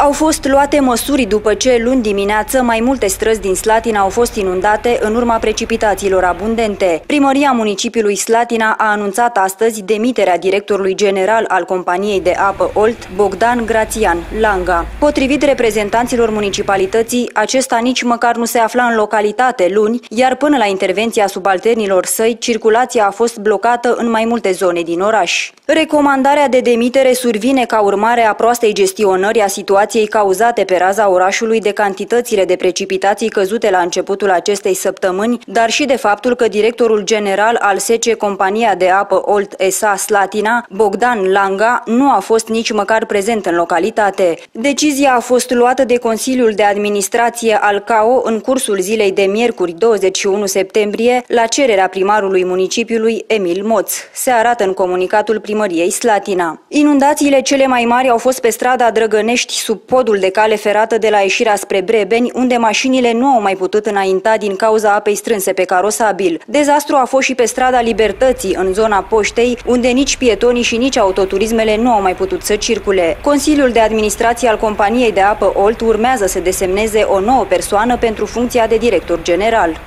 Au fost luate măsuri după ce luni dimineață mai multe străzi din Slatina au fost inundate în urma precipitațiilor abundente. Primăria municipiului Slatina a anunțat astăzi demiterea directorului general al companiei de apă Olt, Bogdan Grațian Langa. Potrivit reprezentanților municipalității, acesta nici măcar nu se afla în localitate luni, iar până la intervenția subalternilor săi, circulația a fost blocată în mai multe zone din oraș. Recomandarea de demitere survine ca urmare a proastei gestionări a situației situației cauzate pe raza orașului de cantitățile de precipitații căzute la începutul acestei săptămâni, dar și de faptul că directorul general al SECE Compania de Apă Olt SA Slatina, Bogdan Langa, nu a fost nici măcar prezent în localitate. Decizia a fost luată de Consiliul de Administrație al CAO în cursul zilei de miercuri 21 septembrie la cererea primarului municipiului Emil Moț. Se arată în comunicatul primăriei Slatina. Inundațiile cele mai mari au fost pe strada Drăgănești sub sub podul de cale ferată de la ieșirea spre Brebeni, unde mașinile nu au mai putut înainta din cauza apei strânse pe carosabil. Dezastru a fost și pe strada Libertății, în zona Poștei, unde nici pietonii și nici autoturismele nu au mai putut să circule. Consiliul de administrație al companiei de apă Olt urmează să desemneze o nouă persoană pentru funcția de director general.